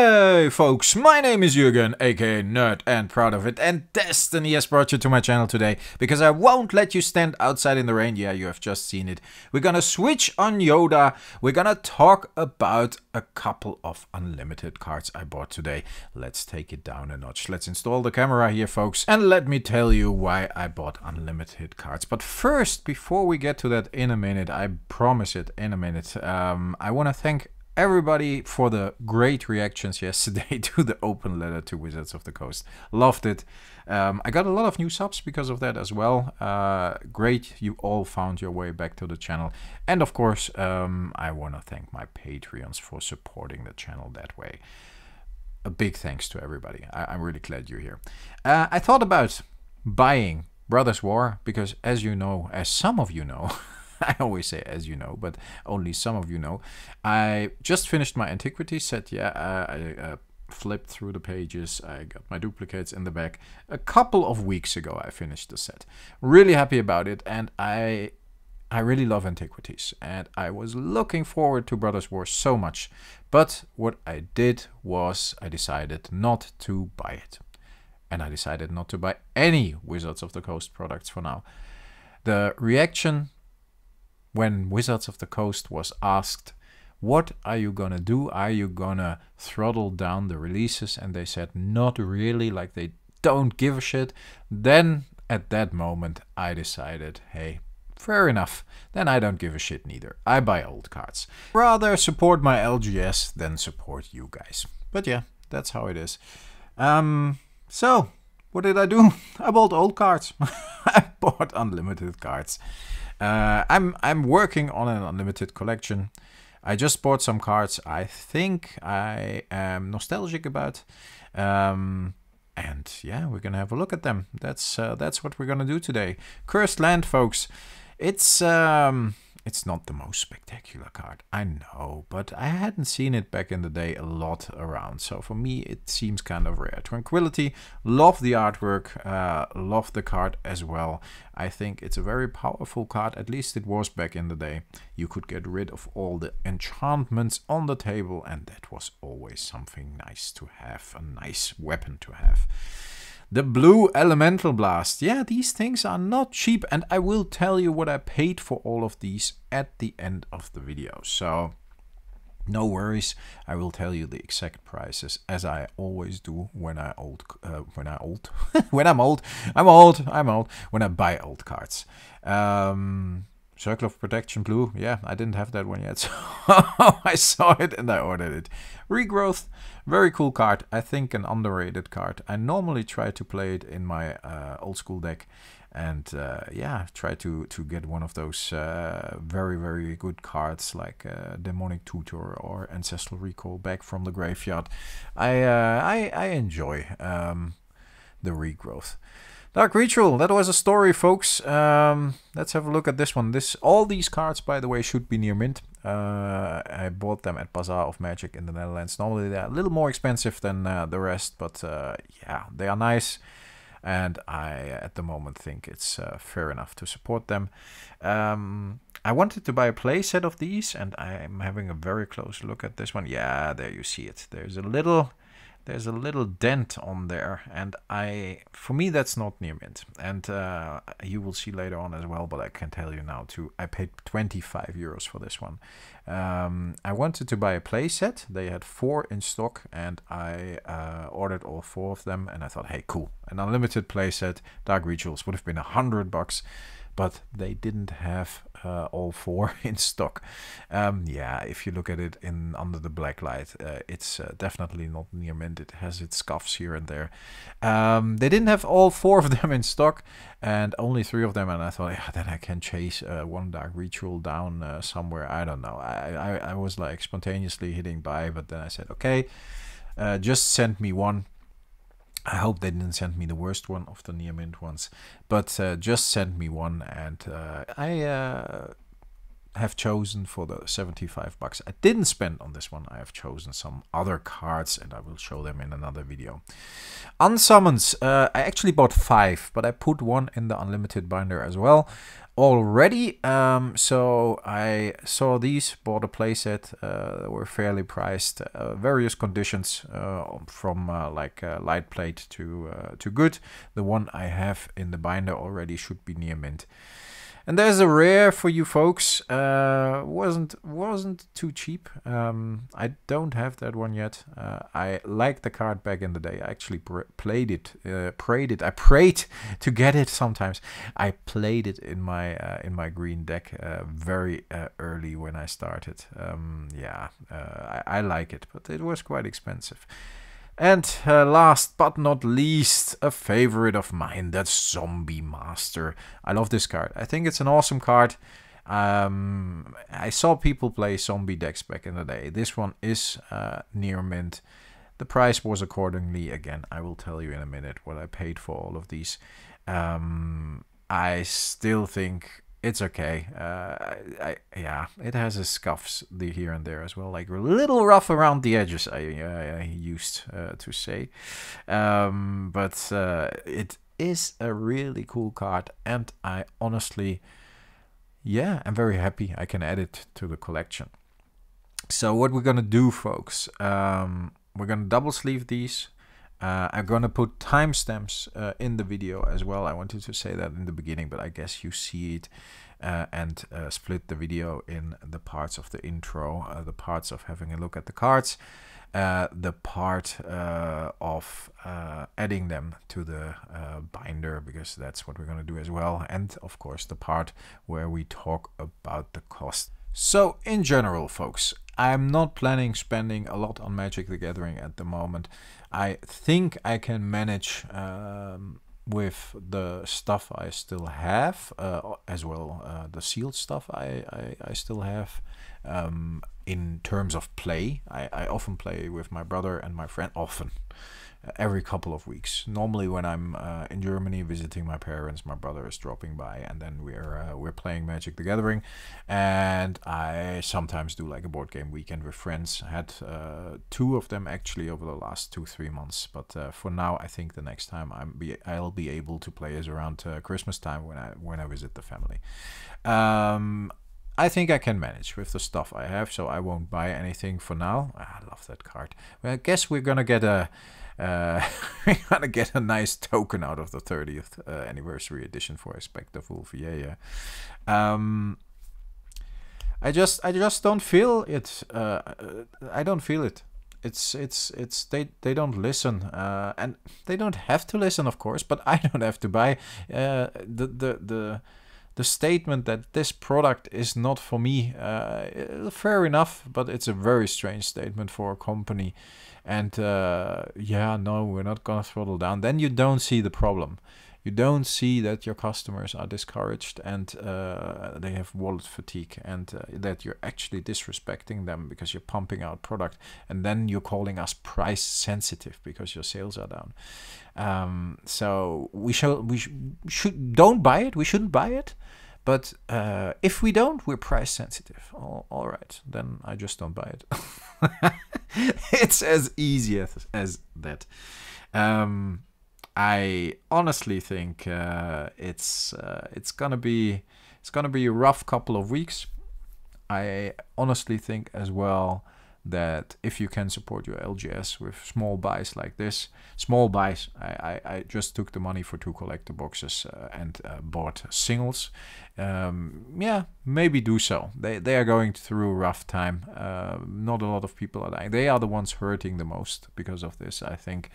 Hey folks, my name is Jürgen, aka Nerd and Proud of It, and Destiny has brought you to my channel today because I won't let you stand outside in the rain. Yeah, you have just seen it. We're gonna switch on Yoda. We're gonna talk about a couple of unlimited cards I bought today. Let's take it down a notch. Let's install the camera here, folks, and let me tell you why I bought unlimited cards. But first, before we get to that in a minute, I promise it in a minute, um, I want to thank everybody for the great reactions yesterday to the open letter to Wizards of the Coast. Loved it. Um, I got a lot of new subs because of that as well. Uh, great, you all found your way back to the channel. And of course, um, I want to thank my Patreons for supporting the channel that way. A big thanks to everybody. I, am really glad you're here. Uh, I thought about buying Brothers War because, as you know, as some of you know, I always say as you know, but only some of you know. I just finished my antiquity set. Yeah, I uh, flipped through the pages. I got my duplicates in the back. A couple of weeks ago, I finished the set. Really happy about it, and I I really love antiquities, and I was looking forward to Brothers War so much. But what I did was I decided not to buy it. And I decided not to buy any Wizards of the Coast products for now. The reaction when Wizards of the Coast was asked, what are you gonna do? Are you gonna throttle down the releases? And they said, not really, like they don't give a shit. Then at that moment, I decided, hey, fair enough. Then I don't give a shit neither. I buy old cards. Rather support my LGS than support you guys. But yeah, that's how it is. Um, so, what did I do? I bought old cards. I bought unlimited cards. Uh, I'm I'm working on an unlimited collection. I just bought some cards I think I am nostalgic about. Um, and yeah, we're gonna have a look at them. That's uh, that's what we're gonna do today. Cursed Land, folks. It's um, it's not the most spectacular card, I know, but I hadn't seen it back in the day a lot around, so for me it seems kind of rare. Tranquility, love the artwork, uh, love the card as well. I think it's a very powerful card, at least it was back in the day. You could get rid of all the enchantments on the table, and that was always something nice to have, a nice weapon to have. The Blue Elemental Blast. Yeah, these things are not cheap and I will tell you what I paid for all of these at the end of the video. So no worries, I will tell you the exact prices as I always do when I old uh, when I old when I'm old I'm old I'm old when I buy old cards. Um, Circle of Protection Blue. Yeah, I didn't have that one yet. So I saw it and I ordered it. Regrowth, very cool card. I think an underrated card. I normally try to play it in my uh, old school deck. And uh, yeah, try to, to get one of those uh, very, very good cards like uh, Demonic Tutor or Ancestral Recall back from the graveyard. I, uh, I, I enjoy um, the regrowth. Dark Ritual, that was a story, folks. Um, let's have a look at this one. This All these cards, by the way, should be near mint. Uh, I bought them at Bazaar of Magic in the Netherlands. Normally they're a little more expensive than uh, the rest, but uh, yeah, they are nice. And I, at the moment, think it's uh, fair enough to support them. Um, I wanted to buy a playset of these, and I'm having a very close look at this one. Yeah, there you see it. There's a little there's a little dent on there and I for me that's not near mint. And uh, you will see later on as well but I can tell you now too I paid 25 euros for this one. Um, I wanted to buy a playset. They had four in stock and I uh, ordered all four of them and I thought hey cool. An unlimited playset Dark Rituals would have been a hundred bucks but they didn't have uh, all four in stock. Um, yeah, if you look at it in under the black light, uh, it's uh, definitely not near mint. It has its scuffs here and there. Um, they didn't have all four of them in stock, and only three of them. And I thought, yeah, then I can chase uh, one dark ritual down uh, somewhere. I don't know. I, I I was like spontaneously hitting buy, but then I said, okay, uh, just send me one I hope they didn't send me the worst one of the near mint ones, but uh, just send me one, and uh, I uh, have chosen for the 75 bucks. I didn't spend on this one. I have chosen some other cards, and I will show them in another video. Unsummons. Uh, I actually bought five, but I put one in the unlimited binder as well. already. Um, so I saw these, bought a playset. Uh, were fairly priced, uh, various conditions uh, from uh, like uh, light plate to uh, to good. The one I have in the binder already should be near mint. And there's a rare for you folks. Uh, wasn't wasn't too cheap. Um, I don't have that one yet. Uh, I liked the card back in the day. I actually played it, uh, prayed it. I prayed to get it. Sometimes I played it in my uh, in my green deck uh, very uh, early when I started. Um, yeah, I, I like it, but it was quite expensive. And uh, last but not least, a favorite of mine, that's Zombie Master. I love this card. I think it's an awesome card. Um, I saw people play zombie decks back in the day. This one is uh, near mint. The price was accordingly. Again, I will tell you in a minute what I paid for all of these. Um, I still think it's okay. Uh, I, yeah, it has its scuffs the here and there as well, like a little rough around the edges. I, I used uh, to say, um, but uh, it is a really cool card, and I honestly, yeah, I'm very happy I can add it to the collection. So what we're gonna do, folks? Um, we're gonna double sleeve these. Uh, I'm gonna put timestamps uh, in the video as well. I wanted to say that in the beginning, but I guess you see it uh, and uh, split the video in the parts of the intro, uh, the parts of having a look at the cards, uh, the part of adding them to the binder, because that's what we're gonna do as well, and of course the part where we talk about the cost. So in general, folks, I'm not planning spending a lot on Magic the Gathering at the moment. I think I can manage um, with the stuff I still have, uh, as well uh, the sealed stuff I, I, I still have. Um, in terms of play, I, I often play with my brother and my friend, often every couple of weeks. Normally, when I'm uh, in Germany visiting my parents, my brother is dropping by, and then we're uh, we're playing Magic the Gathering. And I sometimes do like a board game weekend with friends. I had uh, two of them actually over the last two three months. But uh, for now, I think the next time I'm be I'll be able to play is around uh, Christmas time when I when I visit the family. Um, I think I can manage with the stuff I have, so I won't buy anything for now. Ah, I love that card. Well, I guess we're gonna get a uh, we're gonna get a nice token out of the 30th uh, anniversary edition for. Yeah, yeah. Um, I just, I just don't feel it. Uh, I don't feel it. It's, it's, it's. They, they don't listen, uh, and they don't have to listen, of course. But I don't have to buy uh, the, the, the the statement that this product is not for me, uh, fair enough, but it's a very strange statement for a company. And uh, yeah, no, we're not gonna throttle down. Then you don't see the problem. You don't see that your customers are discouraged and uh, they have wallet fatigue, and uh, that you're actually disrespecting them because you're pumping out product, and then you're calling us price sensitive because your sales are down. Um, so we should we sh should don't buy it. We shouldn't buy it. But uh, if we don't, we're price sensitive. all right, then I just don't buy it. it's as easy as, as that. Um, I honestly think uh, it's uh, it's gonna be it's gonna be a rough couple of weeks. I honestly think as well that if you can support your LGS with small buys like this, small buys, I, I, I just took the money for two collector boxes uh, and uh, bought singles. Um, yeah, maybe do so. They, they are going through a rough time. Uh, not a lot of people are dying. They are the ones hurting the most because of this, I think.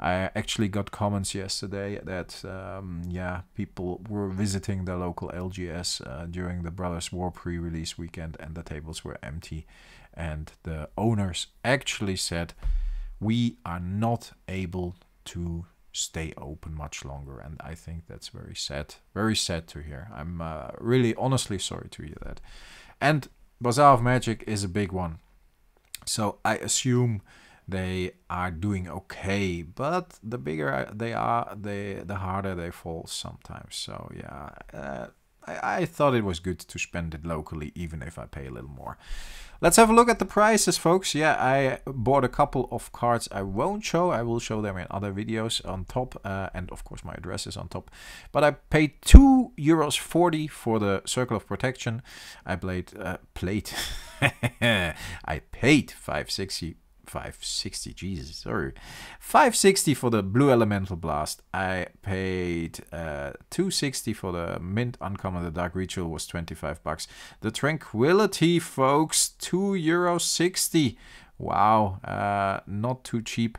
I actually got comments yesterday that um, yeah people were visiting the local LGS uh, during the Brothers War pre-release weekend and the tables were empty. And the owners actually said we are not able to stay open much longer. And i think that's very sad very sad to hear. I'm uh, really honestly sorry to hear that. And bazaar of magic is a big one. So i assume they are doing okay but the bigger they are the the harder they fall sometimes so yeah uh, I, I thought it was good to spend it locally, even if I pay a little more. Let's have a look at the prices, folks. Yeah, I bought a couple of cards I won't show. I will show them in other videos on top. Uh, and of course, my address is on top. But I paid 2 euros 40 for the Circle of Protection. I played, uh, played. I paid 560 560 jesus sorry. 560 for the blue elemental blast. I paid uh 260 for the mint uncommon. The dark ritual was 25 bucks. The tranquility folks 2 euro 60 wow uh not too cheap.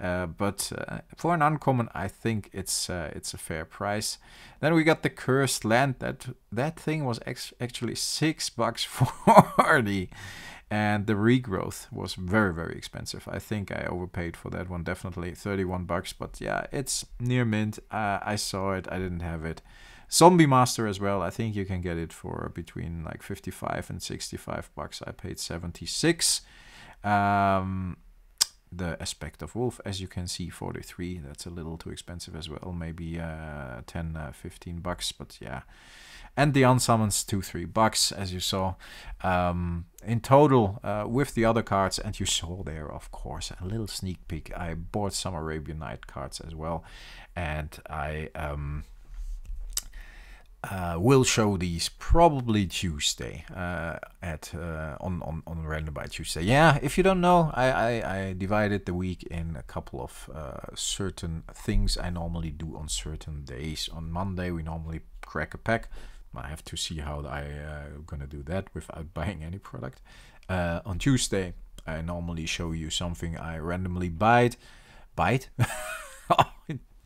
Uh, but uh, for an uncommon, I think it's uh, it's a fair price. Then we got the cursed land. That that thing was actually six bucks forty and the regrowth was very very expensive. I think i overpaid for that one definitely 31 bucks but yeah it's near mint. Uh, i saw it i didn't have it. Zombie master as well i think you can get it for between like 55 and 65 bucks. I paid 76 um, the aspect of wolf as you can see 43 that's a little too expensive as well maybe uh, 10 uh, 15 bucks but yeah and the unsummons 2 3 bucks as you saw um, in total uh, with the other cards and you saw there of course a little sneak peek I bought some Arabian Night cards as well and I um, uh, will show these probably Tuesday uh, at uh, on on on random buy Tuesday. Yeah, if you don't know, I, I, I divided the week in a couple of uh, certain things I normally do on certain days. On Monday we normally crack a pack. I have to see how I uh, gonna do that without buying any product. Uh, on Tuesday I normally show you something I randomly bite. Bite.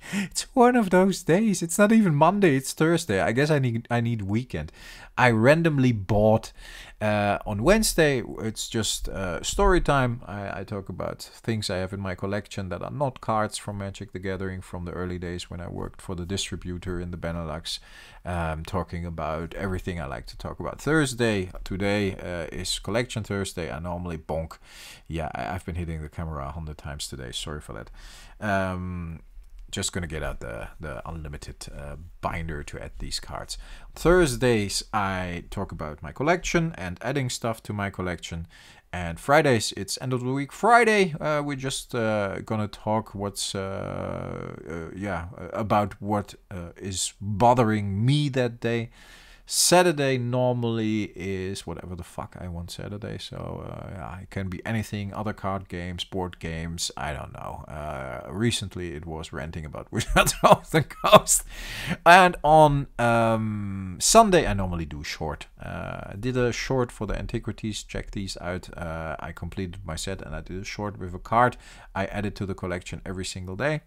it's one of those days. It's not even Monday. It's Thursday. I guess I need I need weekend. I randomly bought uh, on Wednesday. It's just uh, story time. I, I, talk about things I have in my collection that are not cards from Magic the Gathering from the early days when I worked for the distributor in the Benelux. Um, talking about everything I like to talk about. Thursday today uh, is collection Thursday. I normally bonk. Yeah, I, have been hitting the camera a hundred times today. Sorry for that. Um, just gonna get out the the unlimited uh, binder to add these cards. Thursdays I talk about my collection and adding stuff to my collection, and Fridays it's end of the week Friday. Uh, we're just uh, gonna talk what's uh, uh, yeah about what uh, is bothering me that day. Saturday normally is whatever the fuck I want Saturday. So uh, yeah, it can be anything, other card games, board games. I don't know. Uh, recently it was ranting about Wizards of the Coast. And on um, Sunday I normally do short. Uh, I did a short for the antiquities. Check these out. Uh, I completed my set and I did a short with a card. I added to the collection every single day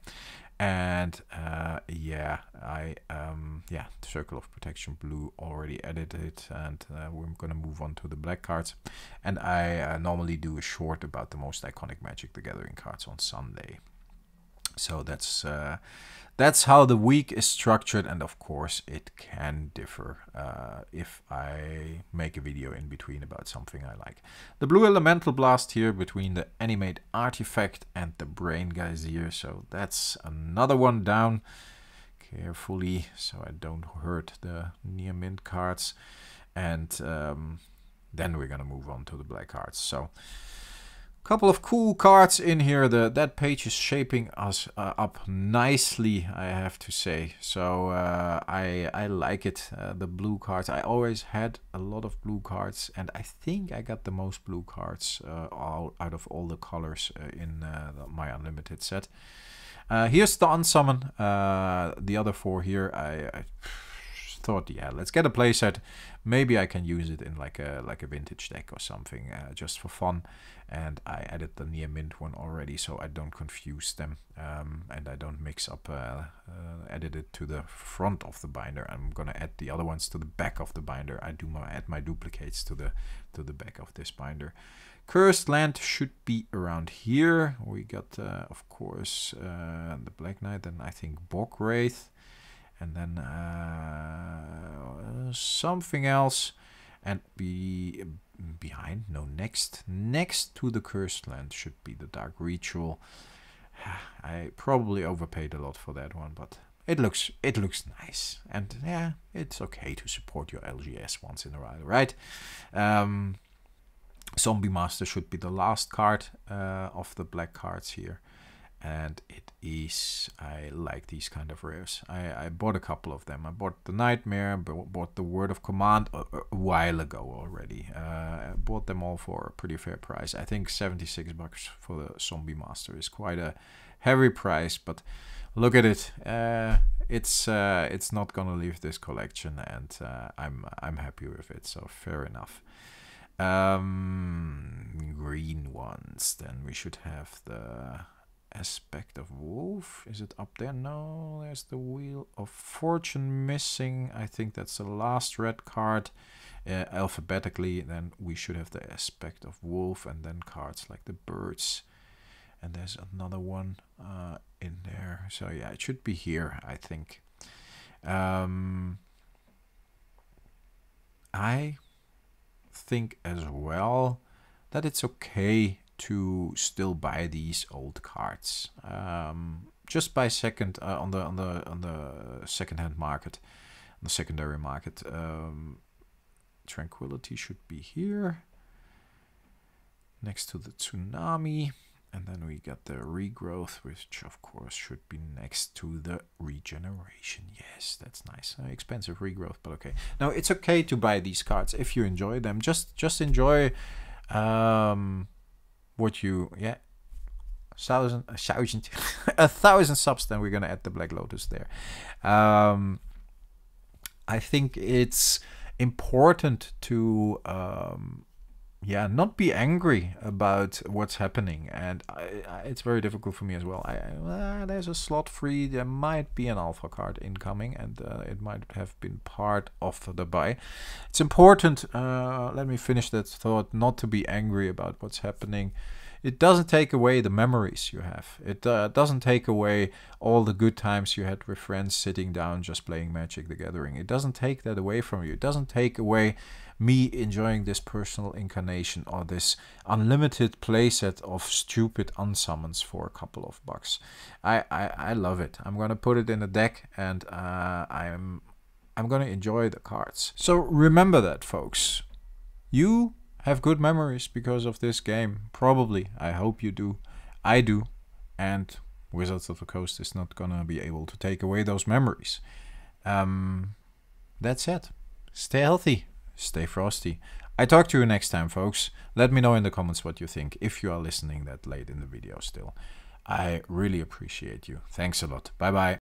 and uh, yeah I um, yeah circle of protection blue already edited and uh, we're gonna move on to the black cards. And I uh, normally do a short about the most iconic Magic the Gathering cards on Sunday so that's uh, that's how the week is structured and of course it can differ uh, if I make a video in between about something I like. The blue elemental blast here between the animate artifact and the Braingeyser so that's another one down carefully so I don't hurt the near mint cards. And um, then we're gonna move on to the black cards. So Couple of cool cards in here. The that page is shaping us uh, up nicely, I have to say. So uh, I I like it. Uh, the blue cards. I always had a lot of blue cards, and I think I got the most blue cards uh, all out of all the colors uh, in uh, my unlimited set. here's the unsummon. the other four here, I, I thought, yeah, let's get a playset. Maybe I can use it in like a like a vintage deck or something, just for fun. And I added the near mint one already so I don't confuse them. Um, and I don't mix up uh, uh, edit it to the front of the binder. I'm gonna add the other ones to the back of the binder. I do my add my duplicates to the to the back of this binder. Cursed land should be around here. We got, uh, of course, uh, the Black Knight, and I think Bog Wraith, and then uh, something else. And be behind no next next to the cursed land should be the dark ritual. I probably overpaid a lot for that one but it looks it looks nice, and yeah, it's okay to support your LGS once in a while, right? Um, Zombie Master should be the last card uh, of the black cards here and it is I like these kind of rares. I, I bought a couple of them. I bought the Nightmare, bought the Word of Command a, a while ago already. Uh, I bought them all for a pretty fair price. I think 76 bucks for the Zombie Master is quite a heavy price, but look at it. Uh, it's uh, it's not gonna leave this collection, and uh, I'm I'm happy with it. So fair enough. Um, green ones. Then we should have the aspect of wolf? Is it up there? No there's the wheel of fortune missing. I think that's the last red card uh, alphabetically. Then we should have the aspect of wolf and then cards like the birds. And there's another one uh, in there. So yeah it should be here i think. Um, i think as well that it's okay to still buy these old cards. Um, just by second uh, on the on the on the second-hand market, on the secondary market. Um, Tranquility should be here, next to the tsunami, and then we got the regrowth, which of course should be next to the regeneration. Yes, that's nice. Uh, expensive regrowth, but okay. Now it's okay to buy these cards if you enjoy them. Just just enjoy. Um, what you yeah thousand a thousand a thousand subs then we're gonna add the black lotus there. Um i think it's important to um yeah not be angry about what's happening and I, I, it's very difficult for me as well I, uh, there's a slot free there might be an alpha card incoming and uh, it might have been part of the buy it's important uh, let me finish that thought not to be angry about what's happening it doesn't take away the memories you have. It uh, doesn't take away all the good times you had with friends sitting down just playing Magic the Gathering. It doesn't take that away from you. It doesn't take away me enjoying this personal incarnation or this unlimited playset of stupid unsummons for a couple of bucks. I, I, I love it. I'm gonna put it in the deck and uh, I'm I'm gonna enjoy the cards. So remember that folks. You have good memories because of this game. Probably. I hope you do. I do. And Wizards of the Coast is not gonna be able to take away those memories. Um, that's it. Stay healthy. Stay frosty. I talk to you next time, folks. Let me know in the comments what you think, if you are listening that late in the video still. I really appreciate you. Thanks a lot. Bye bye.